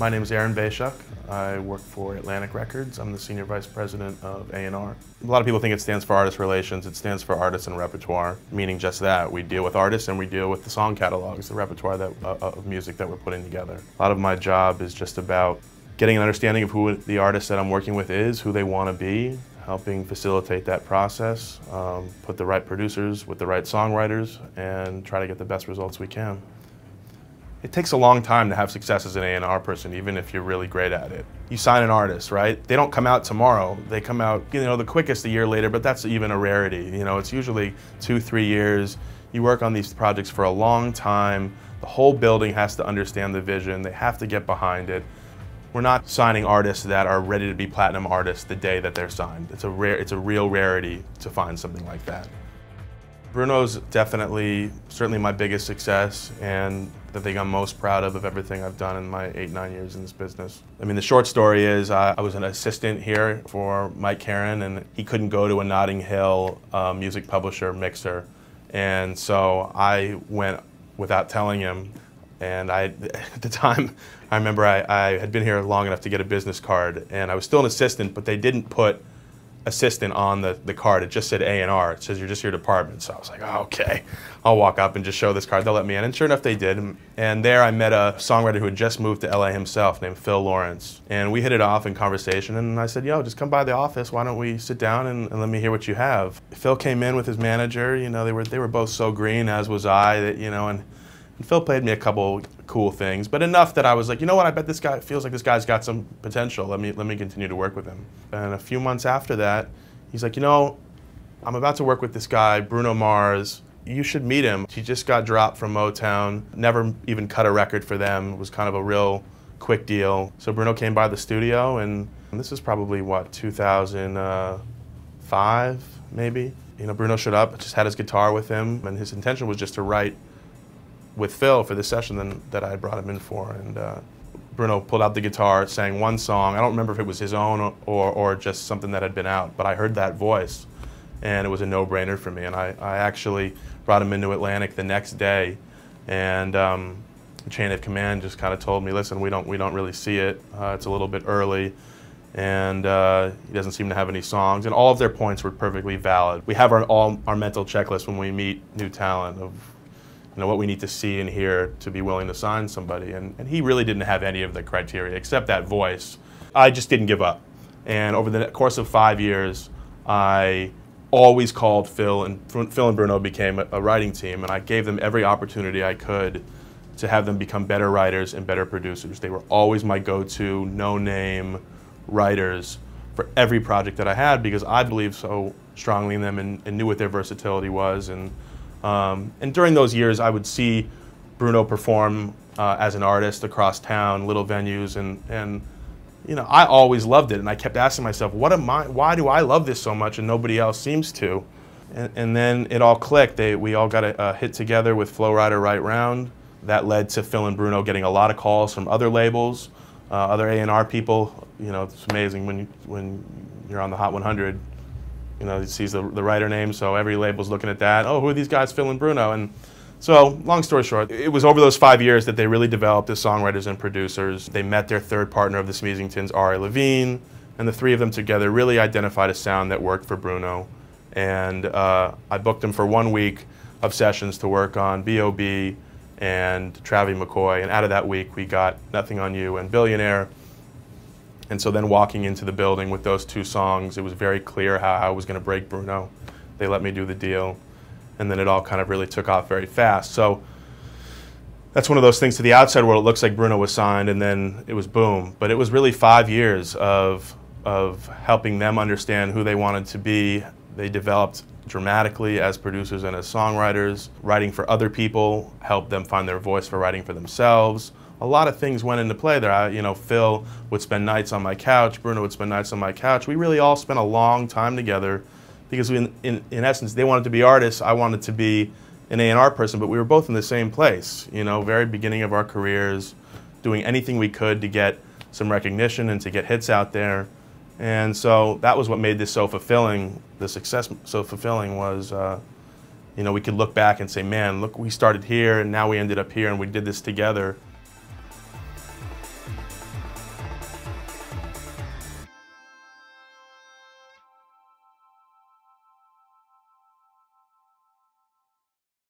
My name is Aaron Bay-Schuck. I work for Atlantic Records. I'm the Senior Vice President of A&R. A lot of people think it stands for Artist Relations. It stands for Artists and Repertoire, meaning just that. We deal with artists and we deal with the song catalogs, the repertoire that, uh, of music that we're putting together. A lot of my job is just about getting an understanding of who the artist that I'm working with is, who they want to be, helping facilitate that process, um, put the right producers with the right songwriters, and try to get the best results we can. It takes a long time to have success as an A&R person, even if you're really great at it. You sign an artist, right? They don't come out tomorrow. They come out, you know, the quickest a year later, but that's even a rarity. You know, it's usually two, three years. You work on these projects for a long time. The whole building has to understand the vision. They have to get behind it. We're not signing artists that are ready to be platinum artists the day that they're signed. It's a rare, it's a real rarity to find something like that. Bruno's definitely, certainly my biggest success and the thing I'm most proud of of everything I've done in my eight, nine years in this business. I mean, the short story is uh, I was an assistant here for Mike Caren and he couldn't go to a Notting Hill uh, music publisher mixer. And so I went without telling him. And I, at the time, I remember I, I had been here long enough to get a business card and I was still an assistant, but they didn't put assistant on the, the card. It just said A&R. It says you're just your department. So I was like, oh, okay. I'll walk up and just show this card. They'll let me in. And sure enough, they did. And there I met a songwriter who had just moved to LA himself named Phil Lawrence. And we hit it off in conversation. And I said, yo, just come by the office. Why don't we sit down and, and let me hear what you have? Phil came in with his manager. You know, they were, they were both so green, as was I, that, you know, and and Phil played me a couple cool things, but enough that I was like, you know what? I bet this guy feels like this guy's got some potential. Let me let me continue to work with him. And a few months after that, he's like, you know, I'm about to work with this guy, Bruno Mars. You should meet him. He just got dropped from Motown. Never even cut a record for them. It was kind of a real quick deal. So Bruno came by the studio, and, this is probably what 2005, maybe. You know, Bruno showed up, just had his guitar with him, and his intention was just to write with Phil for the session that I brought him in for. And uh, Bruno pulled out the guitar, sang one song. I don't remember if it was his own or, or just something that had been out, but I heard that voice and it was a no-brainer for me. And I, I actually brought him into Atlantic the next day and um, chain of command just kind of told me, listen, we don't, we don't really see it. Uh, it's a little bit early and uh, he doesn't seem to have any songs. And all of their points were perfectly valid. We have our, all, our mental checklist when we meet new talent of know, what we need to see and hear to be willing to sign somebody. And, and he really didn't have any of the criteria except that voice. I just didn't give up. And over the course of five years, I always called Phil, and Phil and Bruno became a, a writing team, and I gave them every opportunity I could to have them become better writers and better producers. They were always my go-to, no-name writers for every project that I had because I believed so strongly in them and, and knew what their versatility was. And um, and during those years, I would see Bruno perform uh, as an artist across town, little venues, and and you know I always loved it, and I kept asking myself, what am I? Why do I love this so much and nobody else seems to? And, and then it all clicked. They, we all got a, a hit together with Flo Rida Right Round. That led to Phil and Bruno getting a lot of calls from other labels, uh, other A&R people. You know, it's amazing when you, when you're on the Hot 100 you know, he sees the, the writer name, so every label's looking at that. Oh, who are these guys, Phil and Bruno? And so, long story short, it was over those five years that they really developed as songwriters and producers. They met their third partner of the Smeezingtons, Ari Levine, and the three of them together really identified a sound that worked for Bruno. And uh, I booked him for one week of sessions to work on B.O.B. and Travie McCoy. And out of that week, we got Nothing on You and Billionaire. And so then walking into the building with those two songs, it was very clear how I was going to break Bruno. They let me do the deal. And then it all kind of really took off very fast. So that's one of those things to the outside world, it looks like Bruno was signed and then it was boom. But it was really five years of, of helping them understand who they wanted to be. They developed dramatically as producers and as songwriters. Writing for other people helped them find their voice for writing for themselves a lot of things went into play there. I, you know, Phil would spend nights on my couch, Bruno would spend nights on my couch. We really all spent a long time together because we, in, in, in essence, they wanted to be artists, I wanted to be an A&R person, but we were both in the same place, you know, very beginning of our careers, doing anything we could to get some recognition and to get hits out there. And so that was what made this so fulfilling, the success so fulfilling was, uh, you know, we could look back and say, man, look, we started here and now we ended up here and we did this together.